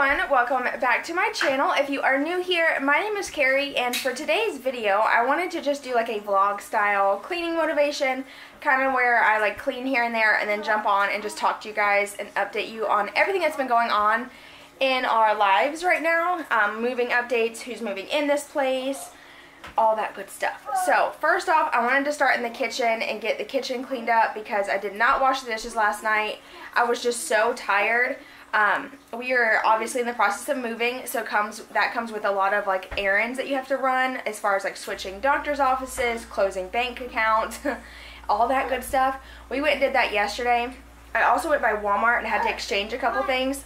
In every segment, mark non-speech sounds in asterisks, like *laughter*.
everyone, welcome back to my channel. If you are new here, my name is Karrie and for today's video I wanted to just do like a vlog style cleaning motivation, kind of where I like clean here and there and then jump on and just talk to you guys and update you on everything that's been going on in our lives right now. Um, moving updates, who's moving in this place, all that good stuff. So first off, I wanted to start in the kitchen and get the kitchen cleaned up because I did not wash the dishes last night. I was just so tired. Um, we are obviously in the process of moving, so comes that comes with a lot of like errands that you have to run as far as like switching doctor's offices, closing bank accounts, *laughs* all that good stuff. We went and did that yesterday. I also went by Walmart and had to exchange a couple things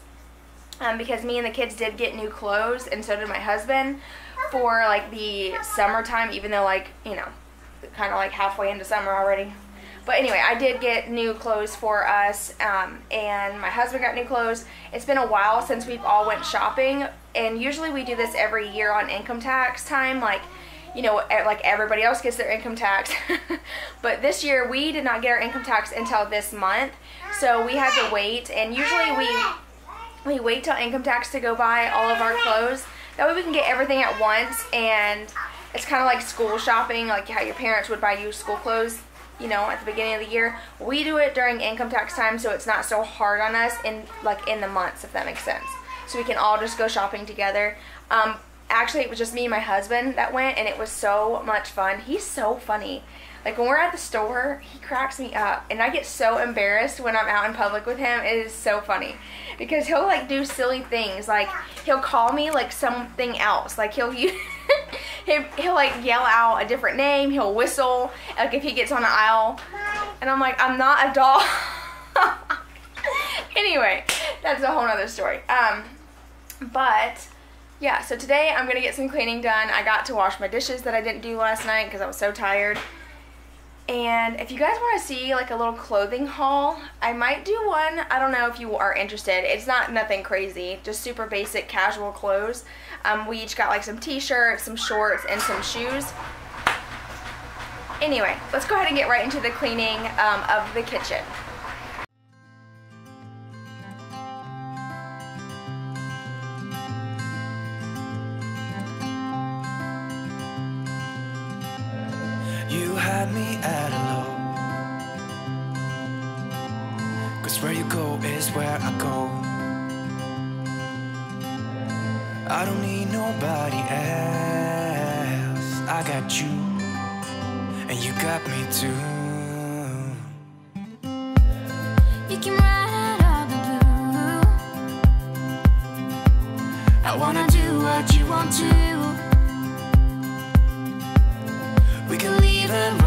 um, because me and the kids did get new clothes and so did my husband for like the summertime even though like, you know, kind of like halfway into summer already. But anyway, I did get new clothes for us, um, and my husband got new clothes. It's been a while since we've all went shopping, and usually we do this every year on income tax time, like, you know, like everybody else gets their income tax. *laughs* but this year, we did not get our income tax until this month, so we had to wait, and usually we, we wait till income tax to go buy all of our clothes. That way we can get everything at once, and it's kind of like school shopping, like how your parents would buy you school clothes you know, at the beginning of the year. We do it during income tax time so it's not so hard on us in like in the months, if that makes sense. So we can all just go shopping together. Um, actually, it was just me and my husband that went, and it was so much fun. He's so funny. Like when we're at the store, he cracks me up, and I get so embarrassed when I'm out in public with him. It is so funny because he'll like do silly things. Like he'll call me like something else. Like he'll use *laughs* he'll, he'll like yell out a different name. He'll whistle like if he gets on the aisle, and I'm like, I'm not a doll. *laughs* anyway, that's a whole nother story. Um, but yeah, so today I'm gonna get some cleaning done. I got to wash my dishes that I didn't do last night because I was so tired. And if you guys want to see like a little clothing haul, I might do one. I don't know if you are interested. It's not nothing crazy, just super basic casual clothes. Um, we each got like some t-shirts, some shorts, and some shoes. Anyway, let's go ahead and get right into the cleaning um, of the kitchen. Had me at hello Cause where you go is where I go I don't need nobody else I got you And you got me too You can ride out the blue. I wanna do what you want to. We can leave and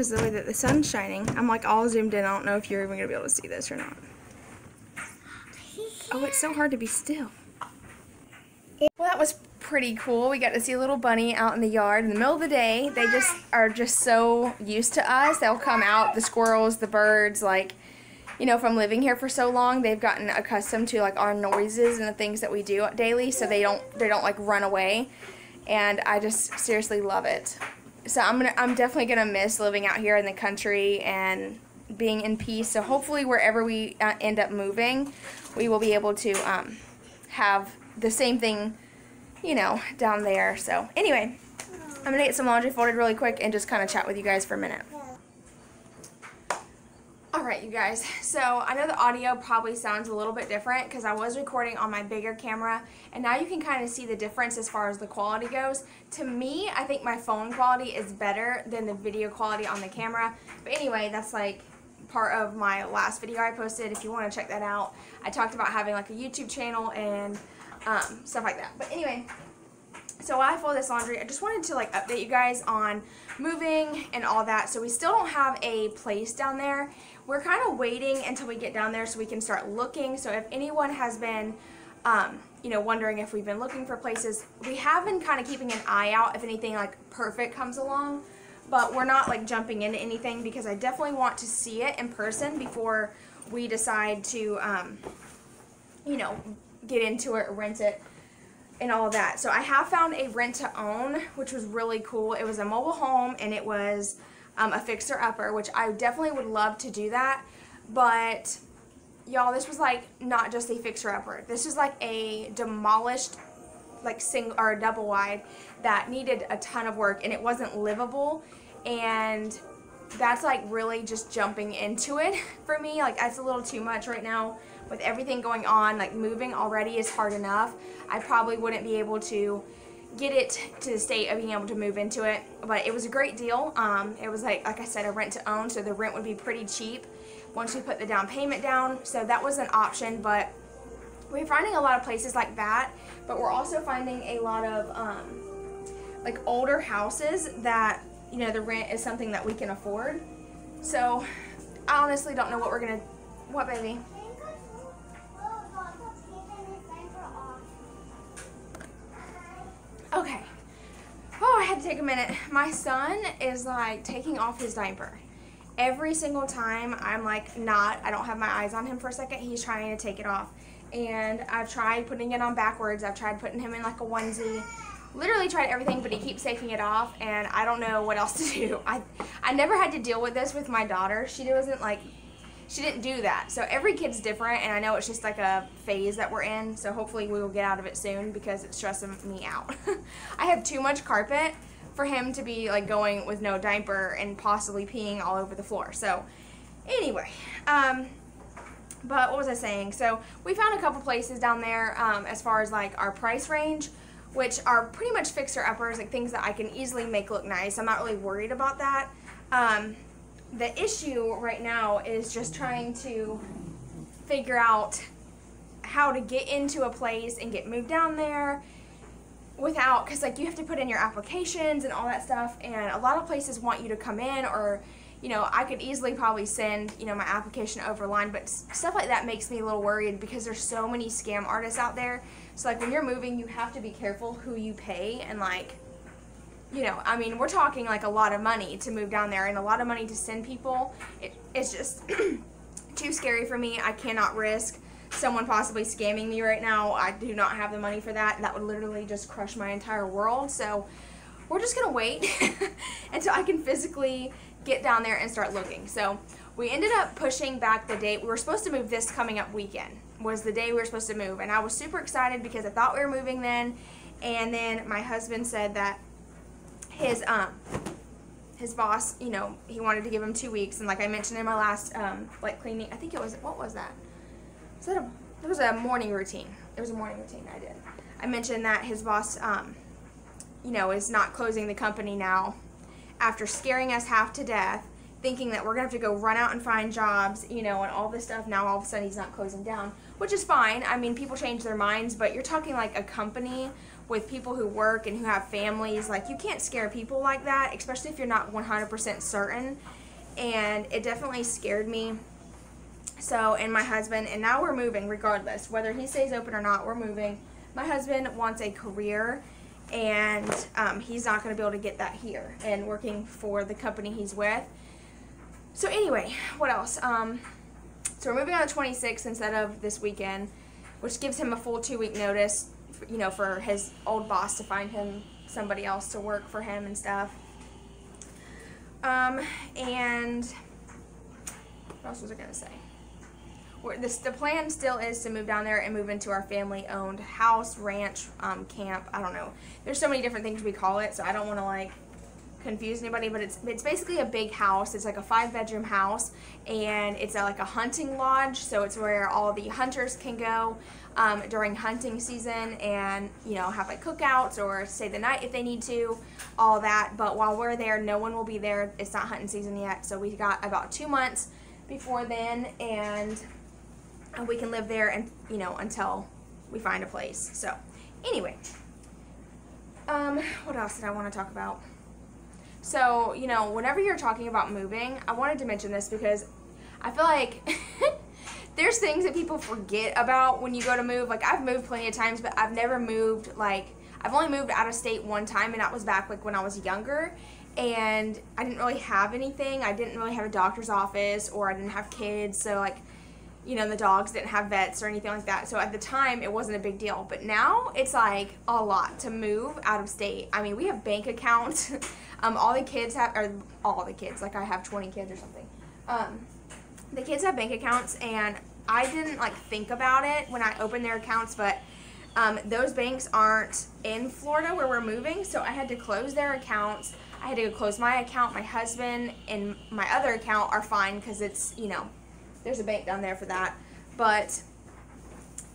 because the way that the sun's shining. I'm like all zoomed in. I don't know if you're even going to be able to see this or not. Oh, it's so hard to be still. Well, that was pretty cool. We got to see a little bunny out in the yard in the middle of the day. They just are just so used to us. They'll come out, the squirrels, the birds, like, you know, from living here for so long, they've gotten accustomed to like our noises and the things that we do daily, so they don't they don't like run away. And I just seriously love it. So I'm gonna I'm definitely gonna miss living out here in the country and being in peace. So hopefully wherever we uh, end up moving, we will be able to um, have the same thing, you know, down there. So anyway, I'm gonna get some laundry folded really quick and just kind of chat with you guys for a minute. Alright you guys, so I know the audio probably sounds a little bit different because I was recording on my bigger camera and now you can kind of see the difference as far as the quality goes. To me, I think my phone quality is better than the video quality on the camera. But anyway, that's like part of my last video I posted if you want to check that out. I talked about having like a YouTube channel and um, stuff like that. But anyway, so while I fold this laundry, I just wanted to like update you guys on moving and all that. So we still don't have a place down there. We're kind of waiting until we get down there so we can start looking. So if anyone has been, um, you know, wondering if we've been looking for places, we have been kind of keeping an eye out if anything like perfect comes along. But we're not like jumping into anything because I definitely want to see it in person before we decide to, um, you know, get into it, rent it and all that. So I have found a rent to own, which was really cool. It was a mobile home and it was um, a fixer upper, which I definitely would love to do that. But y'all, this was like not just a fixer upper. This is like a demolished, like single or double wide that needed a ton of work and it wasn't livable. And that's like really just jumping into it *laughs* for me. Like that's a little too much right now with everything going on. Like moving already is hard enough. I probably wouldn't be able to get it to the state of being able to move into it. But it was a great deal. Um, it was like, like I said, a rent to own, so the rent would be pretty cheap once we put the down payment down. So that was an option, but we're finding a lot of places like that. But we're also finding a lot of um, like older houses that you know the rent is something that we can afford. So I honestly don't know what we're gonna. What baby? Take a minute. My son is like taking off his diaper. Every single time I'm like not, I don't have my eyes on him for a second, he's trying to take it off. And I've tried putting it on backwards. I've tried putting him in like a onesie. Literally tried everything, but he keeps taking it off and I don't know what else *laughs* to do. I I never had to deal with this with my daughter. She wasn't like she didn't do that. So every kid's different, and I know it's just like a phase that we're in. So hopefully we will get out of it soon because it's stressing me out. *laughs* I have too much carpet for him to be like going with no diaper and possibly peeing all over the floor. So anyway, um, but what was I saying? So we found a couple places down there um, as far as like our price range, which are pretty much fixer uppers, like things that I can easily make look nice. I'm not really worried about that. Um, the issue right now is just trying to figure out how to get into a place and get moved down there without because like you have to put in your applications and all that stuff and a lot of places want you to come in or you know i could easily probably send you know my application over line but stuff like that makes me a little worried because there's so many scam artists out there so like when you're moving you have to be careful who you pay and like you know, I mean, we're talking like a lot of money to move down there and a lot of money to send people. It, it's just *clears throat* too scary for me. I cannot risk someone possibly scamming me right now. I do not have the money for that. That would literally just crush my entire world. So we're just to wait *laughs* until I can physically get down there and start looking. So we ended up pushing back the date. We were supposed to move this coming up weekend was the day we were supposed to move. And I was super excited because I thought we were moving then. And then my husband said that his um his boss, you know, he wanted to give him two weeks, and like I mentioned in my last um like cleaning, I think it was what was that? Was that? It was a morning routine. It was a morning routine I did. I mentioned that his boss, um, you know, is not closing the company now after scaring us half to death, thinking that we're gonna have to go run out and find jobs, you know, and all this stuff. Now all of a sudden he's not closing down, which is fine. I mean, people change their minds, but you're talking like a company with people who work and who have families. Like, you can't scare people like that, especially if you're not 100% certain. And it definitely scared me. So, and my husband, and now we're moving regardless. Whether he stays open or not, we're moving. My husband wants a career, and um, he's not going to be able to get that here and working for the company he's with. So, anyway, what else? Um, so, we're moving on the 26th instead of this weekend, which gives him a full two week notice, you know, for his old boss to find him somebody else to work for him and stuff. Um, and what else was I going to say? This, the plan still is to move down there and move into our family owned house, ranch, um, camp. I don't know. There's so many different things we call it, so I don't want to like confuse anybody, but it's it's basically a big house. It's like a five bedroom house, and it's a, like a hunting lodge. So it's where all the hunters can go um, during hunting season, and you know have like cookouts or stay the night if they need to, all that. But while we're there, no one will be there. It's not hunting season yet, so we got about two months before then, and and we can live there and you know until we find a place. So anyway, um, what else did I want to talk about? So you know, whenever you're talking about moving, I wanted to mention this because I feel like *laughs* there's things that people forget about when you go to move. Like I've moved plenty of times, but I've never moved like I've only moved out of state one time, and that was back like when I was younger. And I didn't really have anything. I didn't really have a doctor's office, or I didn't have kids. So like you know, the dogs didn't have vets or anything like that. So at the time, it wasn't a big deal. But now it's like a lot to move out of state. I mean, we have bank accounts. *laughs* um, all the kids have, or all the kids, like I have 20 kids or something. Um, the kids have bank accounts, and I didn't like think about it when I opened their accounts, but um, those banks aren't in Florida where we're moving, so I had to close their accounts. I had to close my account. My husband and my other account are fine because it's, you know, there's a bank down there for that. But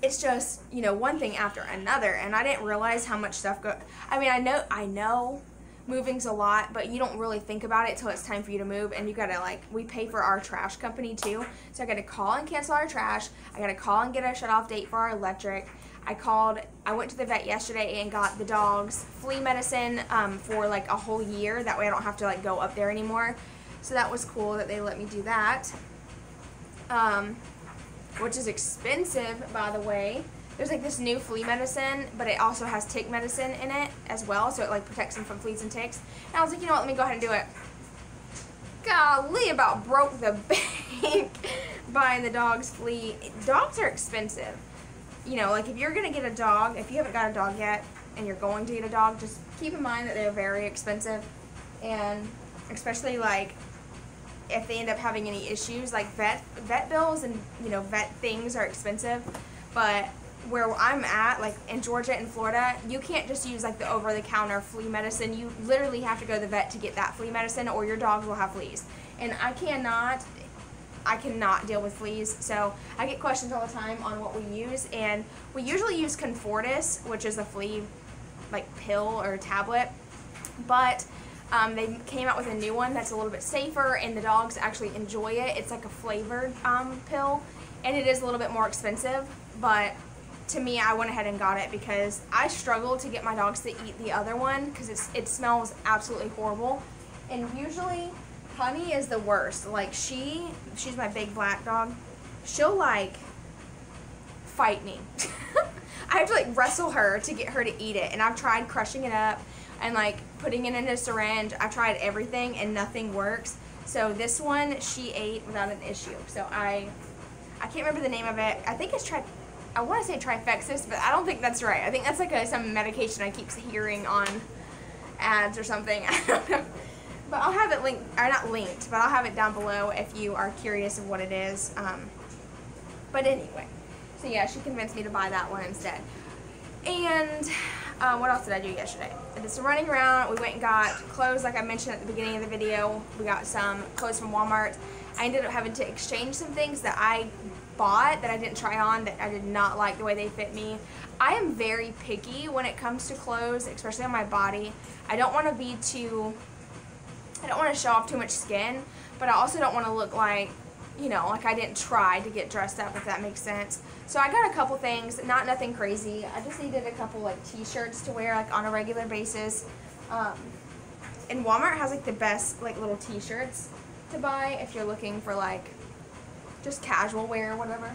it's just, you know, one thing after another. And I didn't realize how much stuff go. I mean, I know, I know moving's a lot, but you don't really think about it till it's time for you to move. And you gotta, like, we pay for our trash company too. So I gotta call and cancel our trash. I gotta call and get a shut off date for our electric. I called, I went to the vet yesterday and got the dog's flea medicine um, for like a whole year. That way I don't have to like go up there anymore. So that was cool that they let me do that um, which is expensive, by the way. There's like this new flea medicine, but it also has tick medicine in it as well, so it like protects them from fleas and ticks. And I was like, you know what, let me go ahead and do it. Golly, about broke the *laughs* bank buying the dog's flea. Dogs are expensive. You know, like if you're gonna get a dog, if you haven't got a dog yet, and you're going to get a dog, just keep in mind that they're very expensive, and especially like if they end up having any issues, like vet vet bills and you know vet things are expensive, but where I'm at, like in Georgia and Florida, you can't just use like the over the counter flea medicine. You literally have to go to the vet to get that flea medicine, or your dog will have fleas. And I cannot, I cannot deal with fleas. So I get questions all the time on what we use, and we usually use Comfortis, which is a flea like pill or tablet, but um, they came out with a new one that's a little bit safer, and the dogs actually enjoy it. It's like a flavored um, pill, and it is a little bit more expensive, but to me, I went ahead and got it because I struggle to get my dogs to eat the other one because it smells absolutely horrible. And usually, Honey is the worst. Like she, she's my big black dog. She'll like fight me. *laughs* I have to like wrestle her to get her to eat it, and I've tried crushing it up and like putting it in a syringe. I tried everything and nothing works. So this one she ate without an issue. So I I can't remember the name of it. I think it's tri I want to say Trifexis, but I don't think that's right. I think that's like a, some medication I keep hearing on ads or something. *laughs* I don't know. But I'll have it linked, or not linked, but I'll have it down below if you are curious of what it is. Um, but anyway, so yeah, she convinced me to buy that one instead. And um, what else did I do yesterday? I did some running around. We went and got clothes like I mentioned at the beginning of the video. We got some clothes from Walmart. I ended up having to exchange some things that I bought that I didn't try on that I did not like the way they fit me. I am very picky when it comes to clothes, especially on my body. I don't want to be too, I don't want to show off too much skin, but I also don't want to look like you know, like I didn't try to get dressed up, if that makes sense. So I got a couple things, not nothing crazy. I just needed a couple like t-shirts to wear like on a regular basis. Um, and Walmart has like the best like little t-shirts to buy if you're looking for like just casual wear or whatever.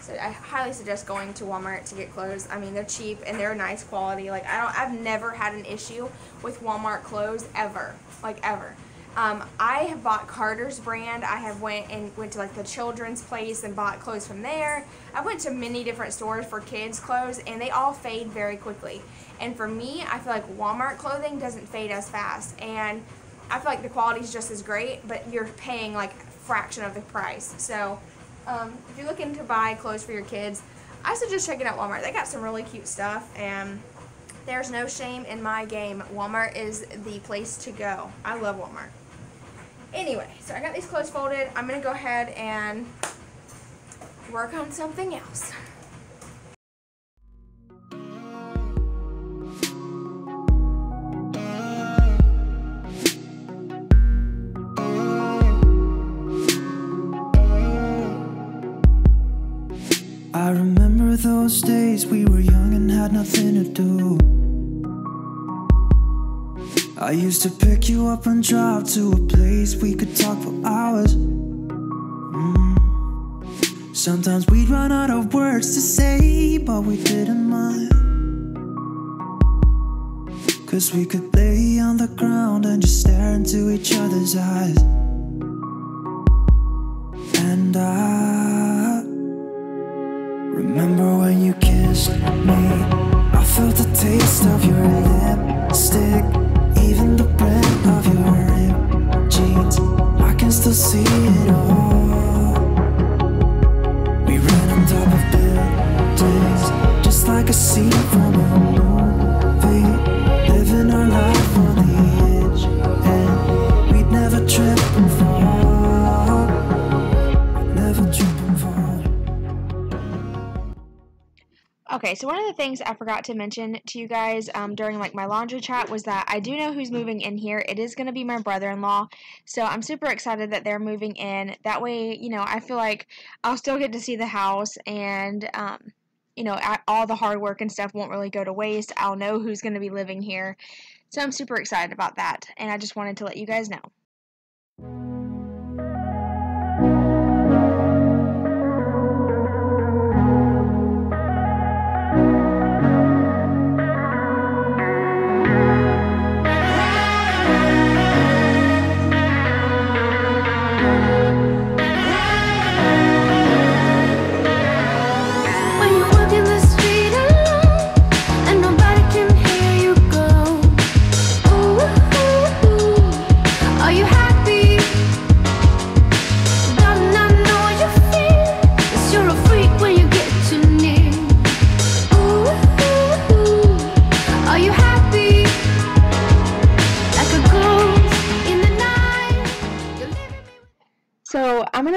So I highly suggest going to Walmart to get clothes. I mean, they're cheap and they're nice quality. Like I don't, I've never had an issue with Walmart clothes ever, like ever. Um, I have bought Carter's brand. I have went and went to like the children's place and bought clothes from there. I went to many different stores for kids clothes and they all fade very quickly. And for me, I feel like Walmart clothing doesn't fade as fast. And I feel like the quality is just as great, but you're paying like a fraction of the price. So um, if you're looking to buy clothes for your kids, I suggest checking out Walmart. They got some really cute stuff and there's no shame in my game. Walmart is the place to go. I love Walmart. Anyway, so I got these clothes folded. I'm going to go ahead and work on something else. I remember those days we were young and had nothing to do. I used to pick you up and drive to a place we could talk for hours. Mm. Sometimes we'd run out of words to say, but we didn't mind. Cause we could lay on the ground and just stare into each other's eyes. And I remember when you kissed me. I felt the taste of your lipstick, of your ripped jeans. I can still see it all. We ran on top of buildings, just like a scene from a movie. Okay, so one of the things I forgot to mention to you guys um, during like my laundry chat was that I do know who's moving in here. It is going to be my brother-in-law, so I'm super excited that they're moving in. That way, you know, I feel like I'll still get to see the house, and um, you know, all the hard work and stuff won't really go to waste. I'll know who's going to be living here, so I'm super excited about that, and I just wanted to let you guys know.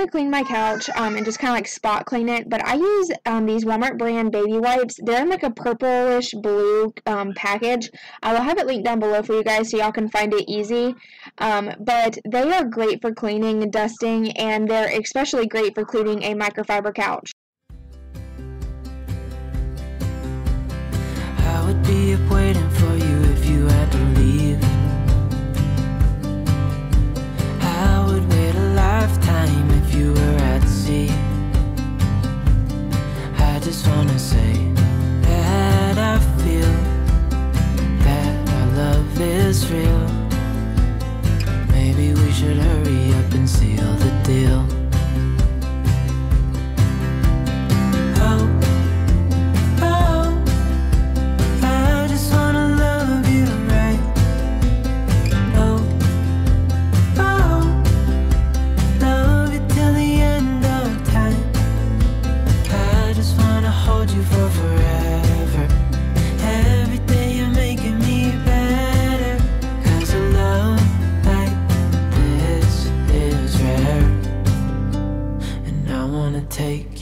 Clean my couch um, and just kind of like spot clean it. But I use um, these Walmart brand baby wipes. They're in like a purplish blue um, package. I will have it linked down below for you guys so y'all can find it easy. Um, but they are great for cleaning and dusting, and they're especially great for cleaning a microfiber couch. I would be up waiting for you if you had to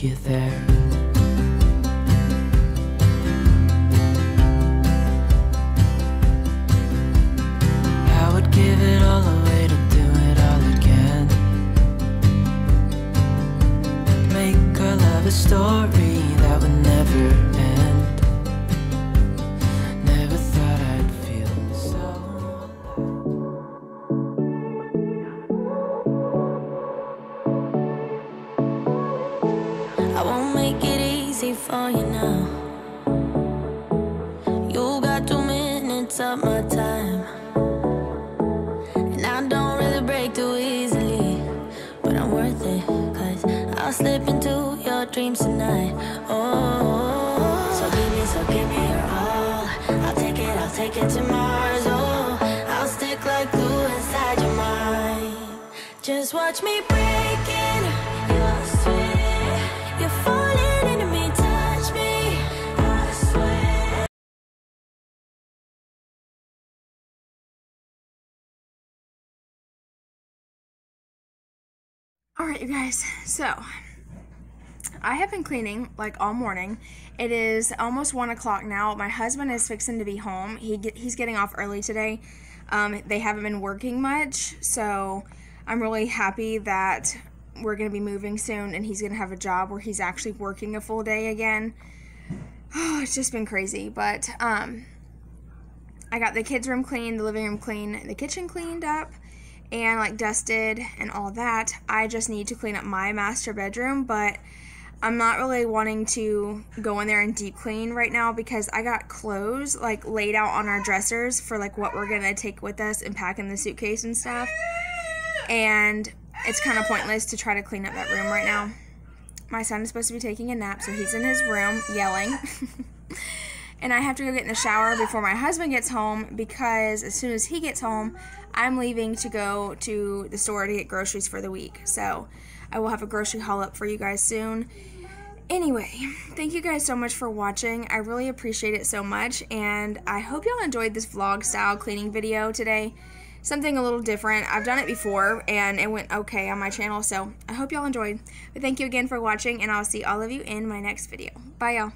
take of my time. And I don't really break too easily. But I'm worth it, cause I'll slip into your dreams tonight. Oh, so give me, so give me your all. I'll take it, I'll take it to Mars. Oh, I'll stick like glue inside your mind. Just watch me Alright, you guys, so I have been cleaning like all morning. It is almost one o'clock now. My husband is fixing to be home. He get, he's getting off early today. Um, they haven't been working much, so I'm really happy that we're gonna be moving soon, and he's gonna have a job where he's actually working a full day again. Oh, *sighs* it's just been crazy, but um, I got the kids' room clean, the living room clean, the kitchen cleaned up, and like dusted and all that. I just need to clean up my master bedroom, but I'm not really wanting to go in there and deep clean right now because I got clothes like laid out on our dressers for like what we're gonna take with us and pack in the suitcase and stuff. And it's kind of pointless to try to clean up that room right now. My son is supposed to be taking a nap, so he's in his room yelling. *laughs* and I have to go get in the shower before my husband gets home because as soon as he gets home, I'm leaving to go to the store to get groceries for the week. So I will have a grocery haul up for you guys soon. Anyway, thank you guys so much for watching. I really appreciate it so much, and I hope y'all enjoyed this vlog style cleaning video today. Something a little different. I've done it before, and it went okay on my channel, so I hope y'all enjoyed. But thank you again for watching, and I'll see all of you in my next video. Bye, y'all.